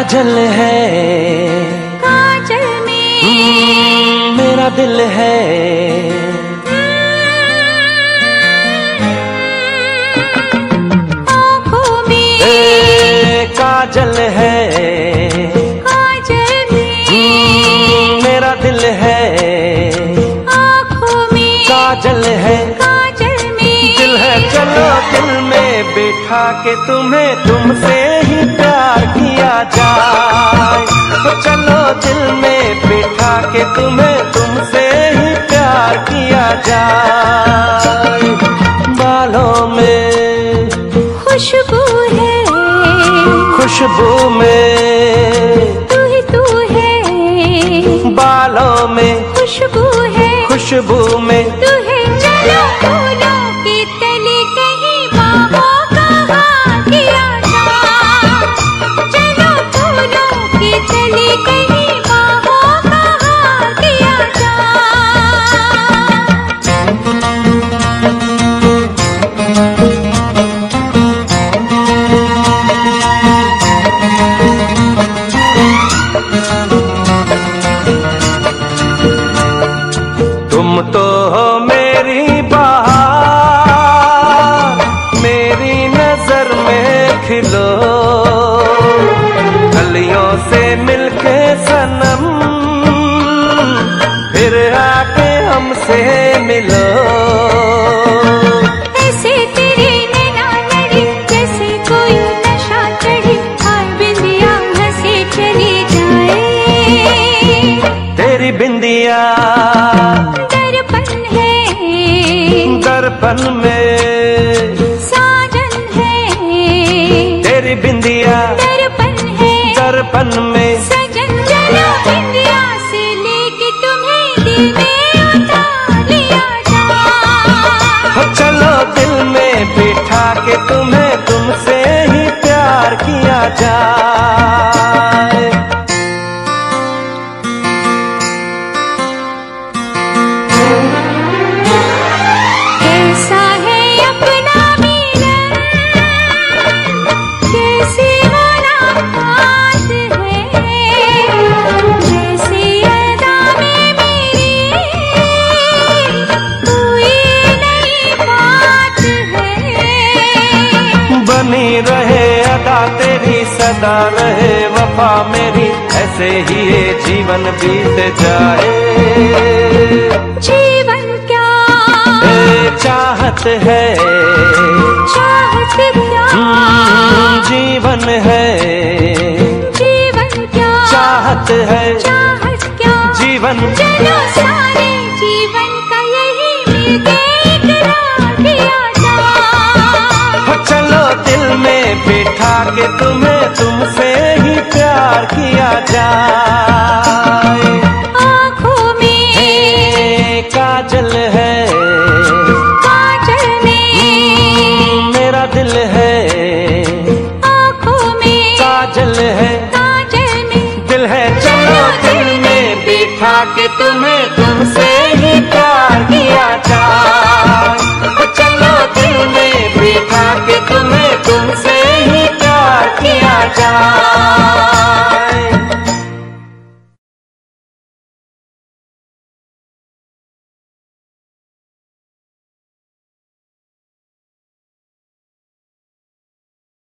काजल है। काजल में। हम्म, मेरा दिल है। बिठा के तुम्हें तुमसे ही प्यार किया जाए। तो चलो दिल में बिठा के तुम्हें तुमसे ही प्यार किया जाए। बालों में खुशबू है। खुशबू में तू ही तू है। बालों में खुशबू है। खुशबू तो हो मेरी बहार मेरी नज़र में खिलो। गलियों से मिलके सनम, फिर आके हमसे दर्पण में। साजन है। तेरी बिंदिया दर्पण है। दर्पण में। सजन चलो बिंदिया से लेके तुम्हें दिल में उतार लिया जा। चलो दिल में बिठा के तुम्हें तुमसे ही प्यार किया जाए रहे अदा तेरी सदा रहे वफा मेरी ऐसे ही ये जीवन बीत जाए। जीवन क्या? चाहत है। चाहत क्या? हम्म, जीवन है। जीवन क्या? चाहत है। चाहत क्या? जीवन। के तुम्हें तुमसे ही प्यार किया